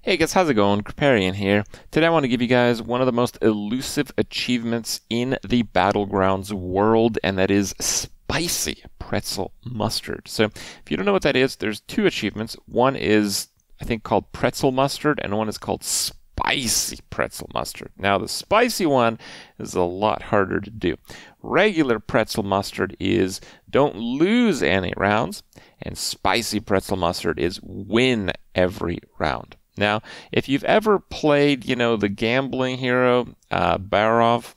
Hey guys, how's it going? Kripparrian here. Today I want to give you guys one of the most elusive achievements in the Battlegrounds world, and that is spicy pretzel mustard. So if you don't know what that is, there's two achievements. One is, I think, called pretzel mustard, and one is called spicy pretzel mustard. Now the spicy one is a lot harder to do. Regular pretzel mustard is don't lose any rounds, and spicy pretzel mustard is win every round. Now, if you've ever played, you know, the gambling hero, uh, Barov,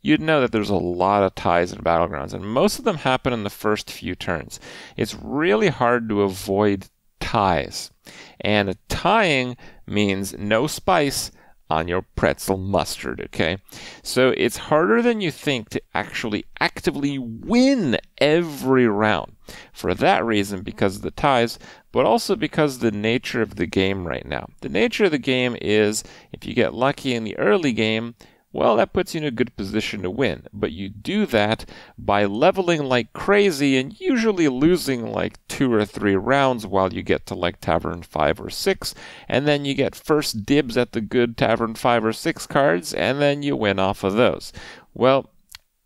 you'd know that there's a lot of ties in Battlegrounds, and most of them happen in the first few turns. It's really hard to avoid ties. And tying means no spice on your pretzel mustard, okay? So it's harder than you think to actually actively win every round. For that reason, because of the ties, but also because the nature of the game right now. The nature of the game is if you get lucky in the early game, well, that puts you in a good position to win. But you do that by leveling like crazy and usually losing like two or three rounds while you get to like Tavern 5 or 6. And then you get first dibs at the good Tavern 5 or 6 cards, and then you win off of those. Well,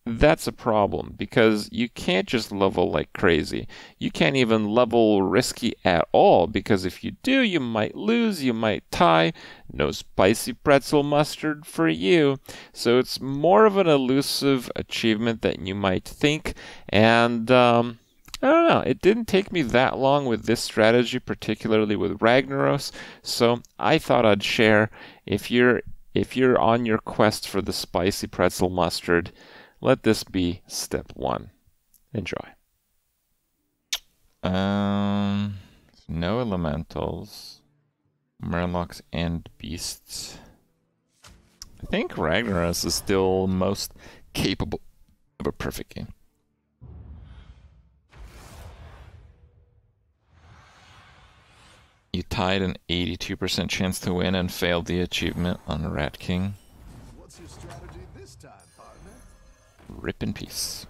that's a problem because you can't just level like crazy. You can't even level risky at all because if you do, you might lose, you might tie. No spicy pretzel mustard for you. So it's more of an elusive achievement than you might think. And, um, I don't know. It didn't take me that long with this strategy, particularly with Ragnaros. So I thought I'd share. If you're if you're on your quest for the spicy pretzel mustard, let this be step one. Enjoy. Um, no elementals, murlocs, and beasts. I think Ragnaros is still most capable of a perfect game. You tied an 82% chance to win and failed the achievement on Rat King. Rip in peace.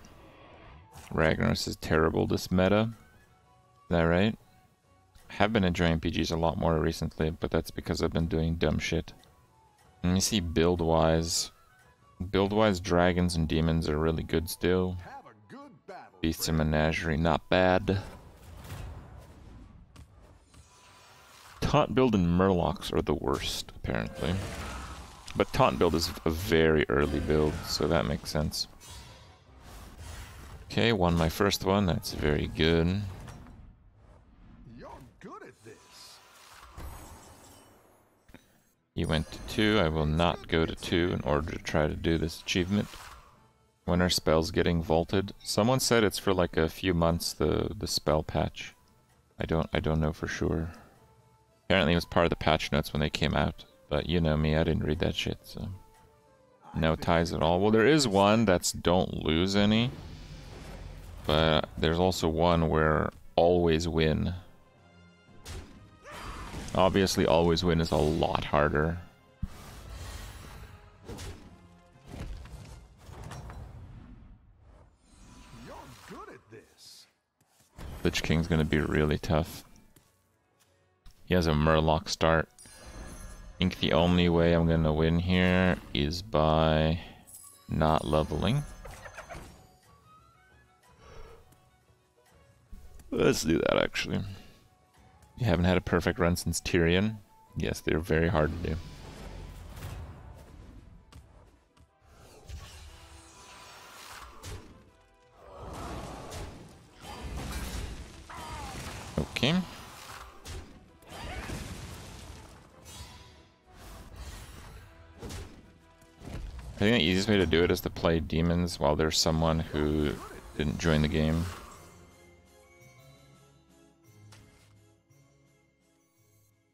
Ragnaros is terrible this meta. Is that right? Have been enjoying PGs a lot more recently, but that's because I've been doing dumb shit. And you see build-wise. Build-wise, dragons and demons are really good still. Beasts and Menagerie, not bad. Taunt build and Murlocs are the worst, apparently. But Taunt build is a very early build, so that makes sense. Okay, won my first one. That's very good. You're good at this. You went to two. I will not go to two in order to try to do this achievement. When are spells getting vaulted? Someone said it's for like a few months. The the spell patch. I don't I don't know for sure. Apparently it was part of the patch notes when they came out. But you know me, I didn't read that shit. So no ties at all. Well, there is one that's don't lose any. But there's also one where always win. Obviously, always win is a lot harder. Lich King's gonna be really tough. He has a Murloc start. I think the only way I'm gonna win here is by not leveling. Let's do that, actually. You haven't had a perfect run since Tyrion? Yes, they're very hard to do. Okay. I think the easiest way to do it is to play demons while there's someone who didn't join the game.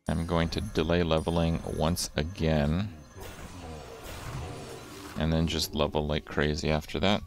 I'm going to delay leveling once again. And then just level like crazy after that.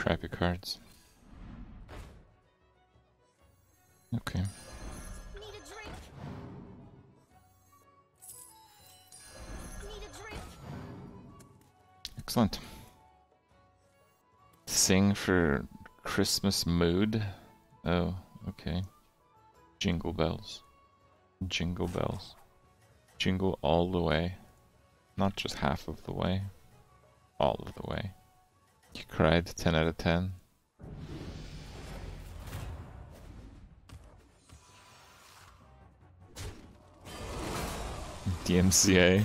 Crappy cards. Okay. Excellent. Sing for Christmas mood. Oh, okay. Jingle bells. Jingle bells. Jingle all the way. Not just half of the way. All of the way. You cried 10 out of 10. DMCA.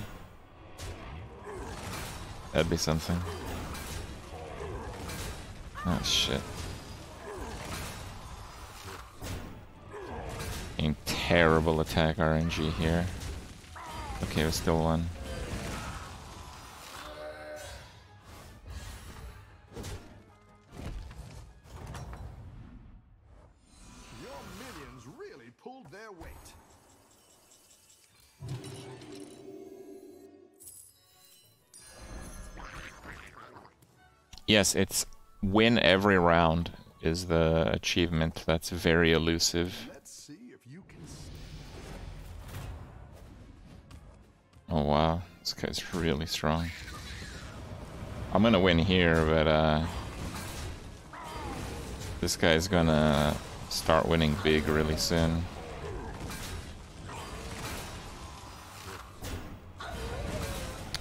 That'd be something. Oh shit. A terrible attack RNG here. Okay, we still won. Yes, it's win every round is the achievement that's very elusive. Oh wow, this guy's really strong. I'm gonna win here, but uh, this guy's gonna start winning big really soon.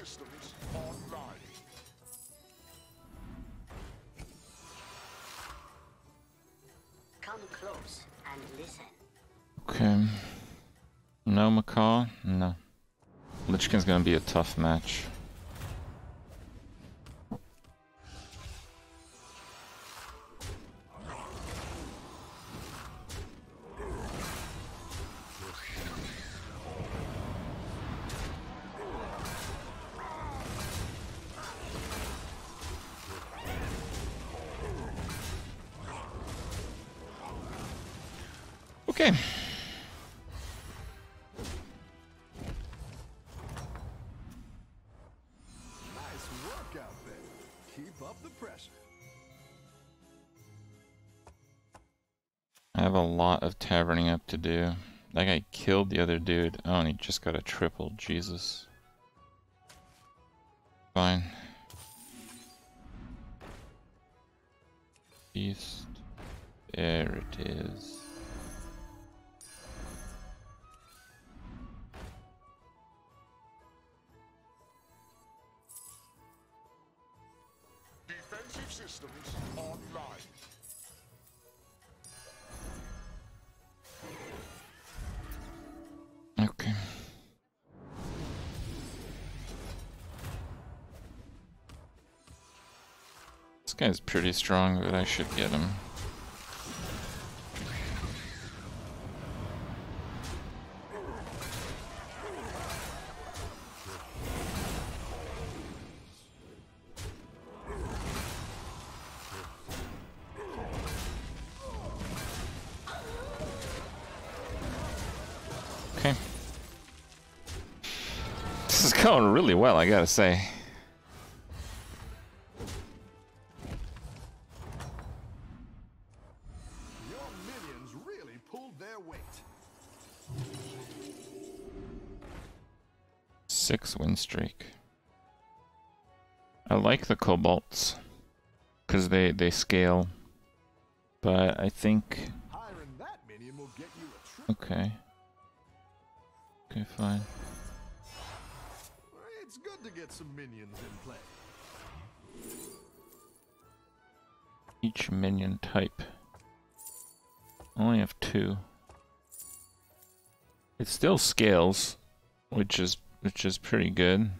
systems online. Come close and listen. Okay. No Macaw? No. Lich King's gonna be a tough match. Up the pressure. I have a lot of taverning up to do. That guy killed the other dude. Oh, and he just got a triple. Jesus. Fine. East. There it is. This guy's pretty strong, but I should get him. Okay. This is going really well, I gotta say. Six win streak. I like the kobolds because they they scale, but I think. Okay. Okay, fine good to get some minions in play. Each minion type. I only have two. It still scales, which is which is pretty good.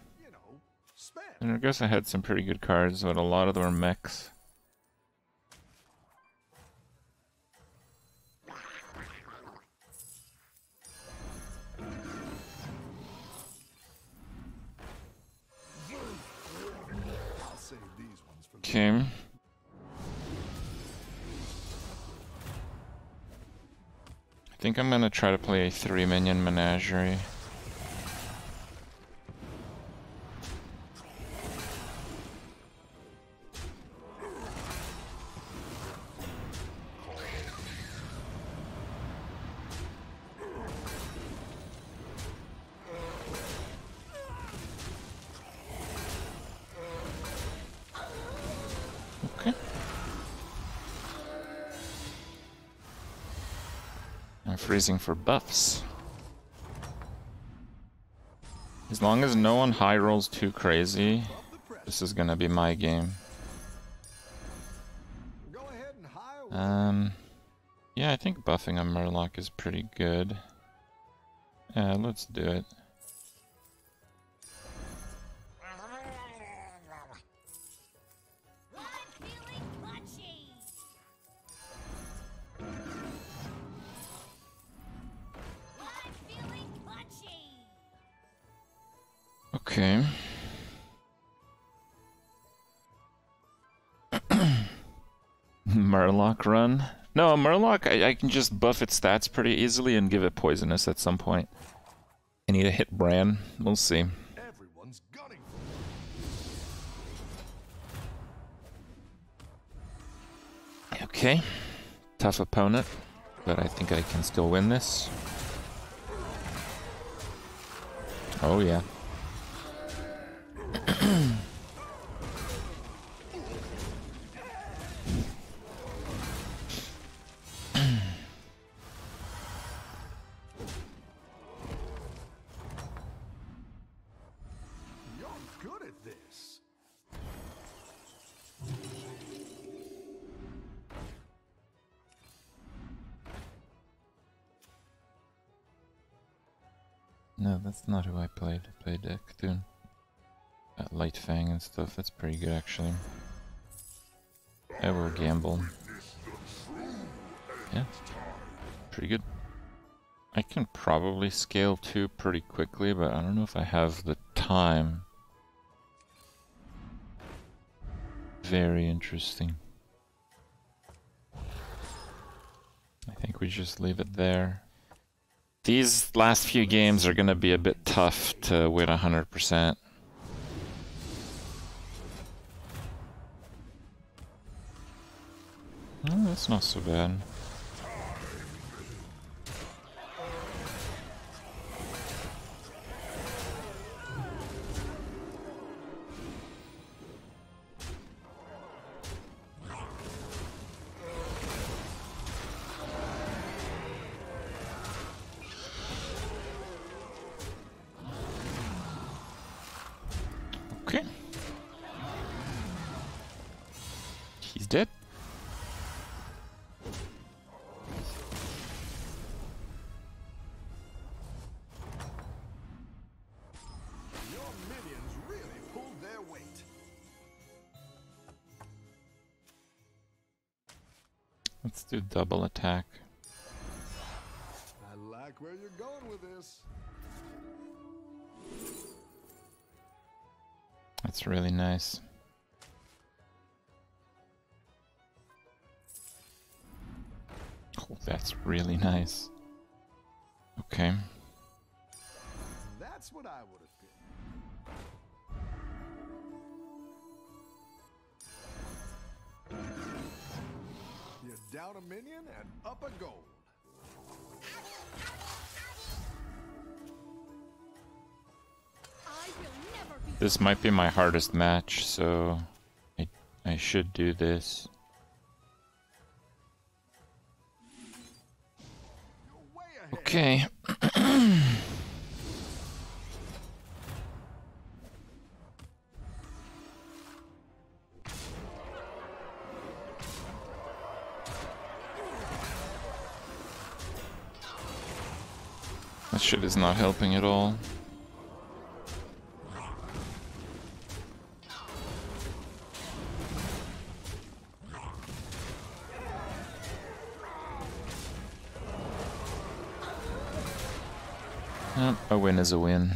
And I guess I had some pretty good cards, but a lot of them were mechs. Okay. Think I'm gonna try to play a three minion menagerie. Freezing for buffs. As long as no one high rolls too crazy, this is gonna be my game. Um, yeah, I think buffing a Murloc is pretty good. Yeah, let's do it. Murloc run? No, Murloc, I, I can just buff its stats pretty easily and give it poisonous at some point. I need to hit Brann. We'll see. Okay. Tough opponent, but I think I can still win this. Oh, yeah. that's not who I played. I played uh, Cthulhu. Uh, Light Fang and stuff. That's pretty good, actually. I will gamble. Yeah. Pretty good. I can probably scale 2 pretty quickly, but I don't know if I have the time. Very interesting. I think we just leave it there. These last few games are going to be a bit tough to win 100%. Oh, that's not so bad. Let's do double attack. I like where you're going with this. That's really nice. Oh, that's really nice. Okay. That's what I would have down a minion and up a gold. I will never be. This might be my hardest match, so I, I should do this. You're way ahead. Okay. That shit is not helping at all. A win is a win.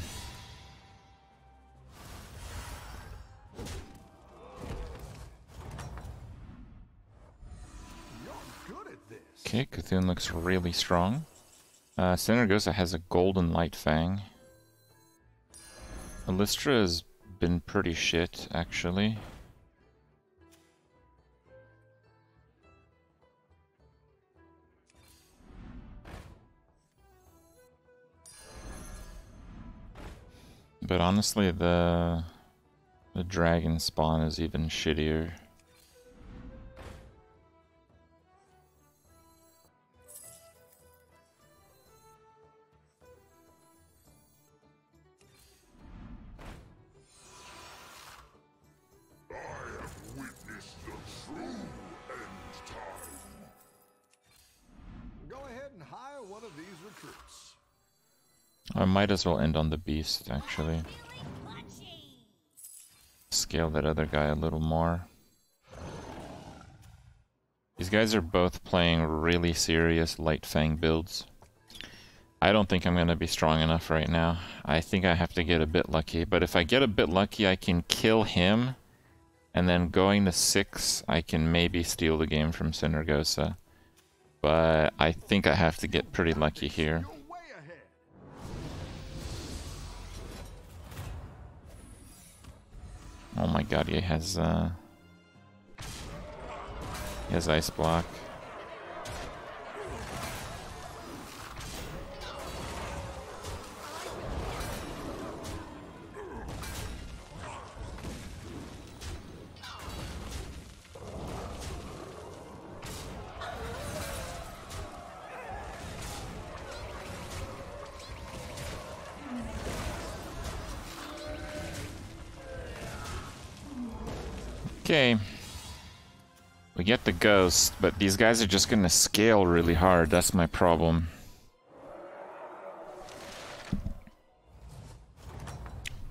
Okay, Cthulhu looks really strong. Uh, Sindragosa has a golden light fang. Alexstrasza has been pretty shit, actually. But honestly, the the dragon spawn is even shittier. As well end on the beast, actually. Scale that other guy a little more. These guys are both playing really serious Light Fang builds. I don't think I'm going to be strong enough right now. I think I have to get a bit lucky. But if I get a bit lucky, I can kill him. And then going to 6, I can maybe steal the game from Sindragosa. But I think I have to get pretty lucky here. Oh my god, he has uh he has ice block. Okay. We get the ghost, but these guys are just gonna scale really hard. That's my problem.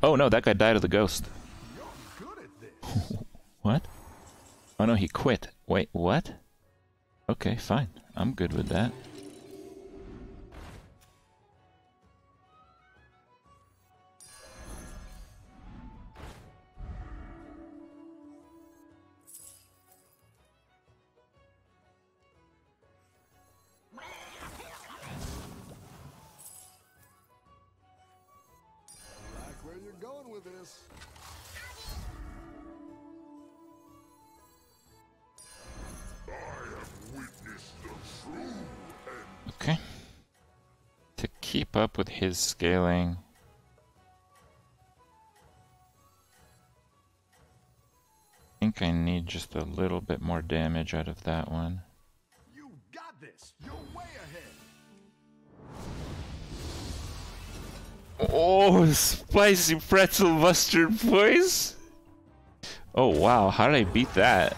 Oh no, that guy died of the ghost. What? Oh no, he quit. Wait, what? Okay, fine. I'm good with that. Keep up with his scaling. I think I need just a little bit more damage out of that one. You got this. You're way ahead. Oh, spicy pretzel mustard, boys! Oh wow, how did I beat that?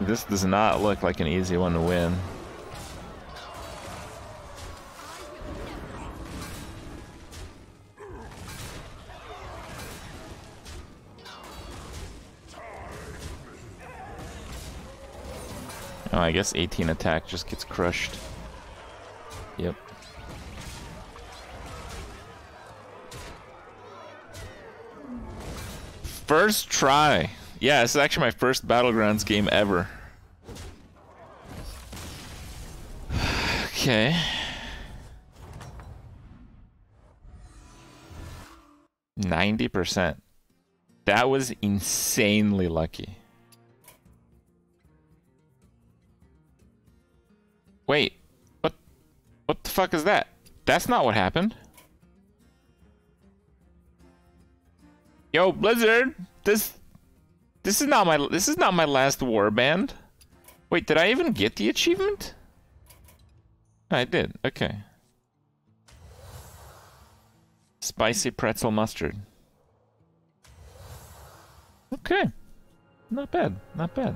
This does not look like an easy one to win. Oh, I guess 18 attack just gets crushed. Yep. First try. Yeah, this is actually my first Battlegrounds game ever. Okay. Ninety percent. That was insanely lucky. Wait, what? What the fuck is that? That's not what happened. Yo, Blizzard, this this is not my this is not my last warband. Wait, did I even get the achievement? I did. Okay. Spicy pretzel mustard. Okay. Not bad. Not bad.